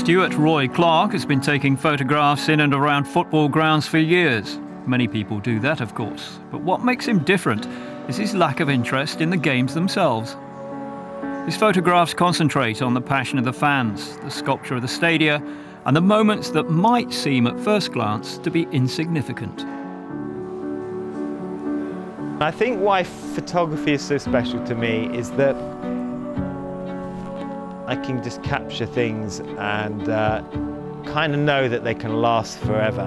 Stuart Roy Clarke has been taking photographs in and around football grounds for years. Many people do that, of course. But what makes him different is his lack of interest in the games themselves. His photographs concentrate on the passion of the fans, the sculpture of the stadia, and the moments that might seem at first glance to be insignificant. I think why photography is so special to me is that I can just capture things and uh, kind of know that they can last forever.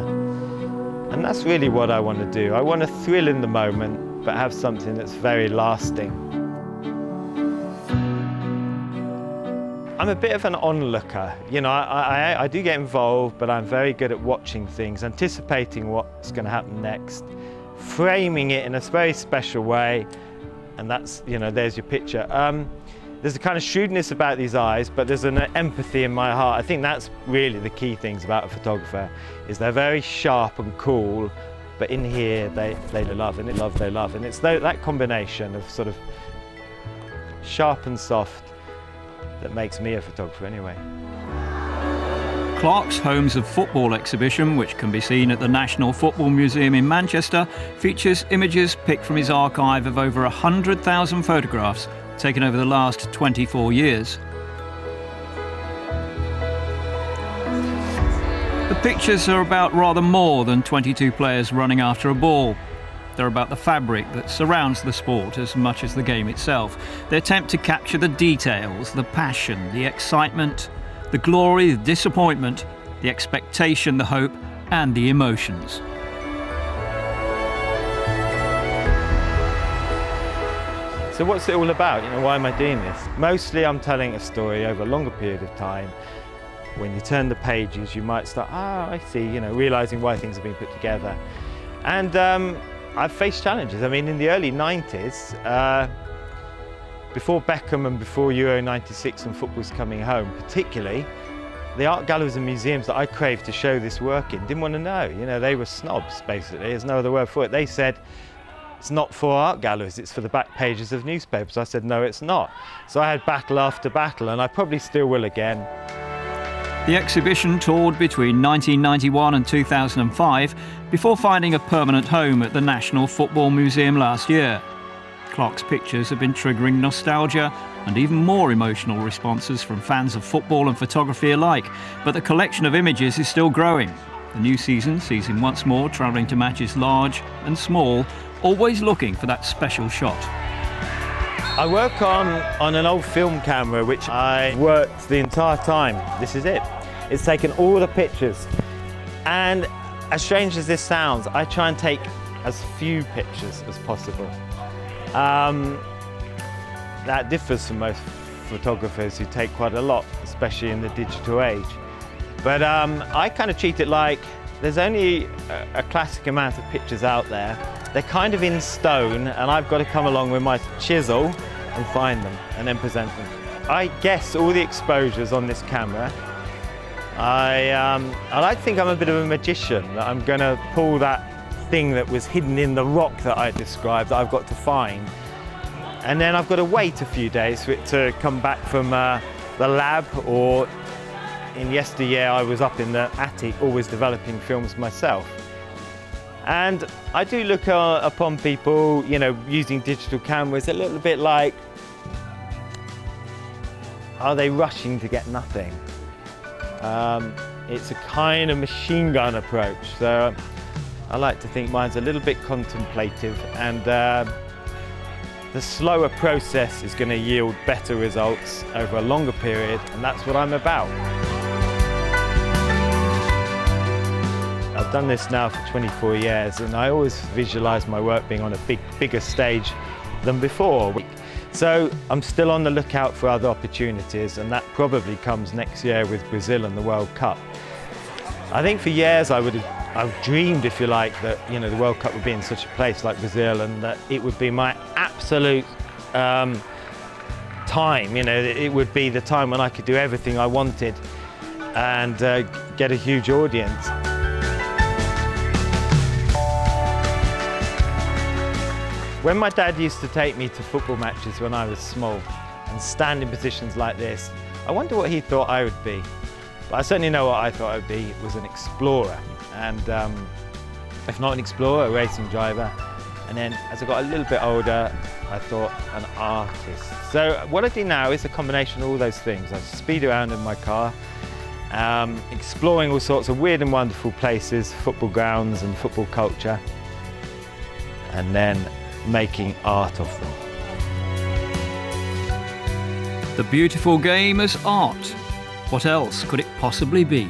And that's really what I want to do. I want to thrill in the moment, but have something that's very lasting. I'm a bit of an onlooker. You know, I, I, I, do get involved, but I'm very good at watching things, anticipating what's going to happen next, framing it in a very special way, and that's, you know, there's your picture. Um, there's a kind of shrewdness about these eyes, but there's an empathy in my heart. I think that's really the key things about a photographer, is they're very sharp and cool, but in here they, they love, and they love, they love. And it's that combination of sort of sharp and soft that makes me a photographer anyway. Clarke's Homes of Football exhibition, which can be seen at the National Football Museum in Manchester, features images picked from his archive of over 100,000 photographs taken over the last 24 years. The pictures are about rather more than 22 players running after a ball. They're about the fabric that surrounds the sport as much as the game itself. They attempt to capture the details, the passion, the excitement, the glory, the disappointment, the expectation, the hope, and the emotions. So what's it all about? You know, why am I doing this? Mostly I'm telling a story over a longer period of time. When you turn the pages, you might start, ah, oh, I see, you know, realizing why things have been put together. And um, I've faced challenges. I mean, in the early 90s, uh, before Beckham and before Euro 96 and football's coming home, particularly, the art galleries and museums that I craved to show this work in didn't want to know. You know, they were snobs, basically. There's no other word for it. They said, it's not for art galleries, it's for the back pages of newspapers. I said, no, it's not. So I had battle after battle, and I probably still will again. The exhibition toured between 1991 and 2005 before finding a permanent home at the National Football Museum last year. Clarke's pictures have been triggering nostalgia and even more emotional responses from fans of football and photography alike, but the collection of images is still growing. The new season sees him once more travelling to matches large and small always looking for that special shot. I work on, on an old film camera which I worked the entire time. This is it. It's taken all the pictures. And as strange as this sounds, I try and take as few pictures as possible. Um, that differs from most photographers who take quite a lot, especially in the digital age. But um, I kind of treat it like there's only a, a classic amount of pictures out there they're kind of in stone and I've got to come along with my chisel and find them and then present them. I guess all the exposures on this camera. I, um, I like to think I'm a bit of a magician, that I'm going to pull that thing that was hidden in the rock that I described that I've got to find. And then I've got to wait a few days for it to come back from uh, the lab or in yesteryear I was up in the attic always developing films myself. And I do look uh, upon people, you know, using digital cameras a little bit like, are they rushing to get nothing? Um, it's a kind of machine gun approach. So I like to think mine's a little bit contemplative and uh, the slower process is going to yield better results over a longer period and that's what I'm about. I've done this now for 24 years and I always visualise my work being on a big, bigger stage than before. So I'm still on the lookout for other opportunities and that probably comes next year with Brazil and the World Cup. I think for years I would have I've dreamed, if you like, that you know the World Cup would be in such a place like Brazil and that it would be my absolute um, time, you know, it would be the time when I could do everything I wanted and uh, get a huge audience. When my dad used to take me to football matches when I was small and stand in positions like this, I wonder what he thought I would be. But I certainly know what I thought I would be was an explorer. And um, if not an explorer, a racing driver. And then as I got a little bit older, I thought an artist. So what I do now is a combination of all those things. I speed around in my car, um, exploring all sorts of weird and wonderful places, football grounds and football culture, and then making art of them. The beautiful game as art. What else could it possibly be?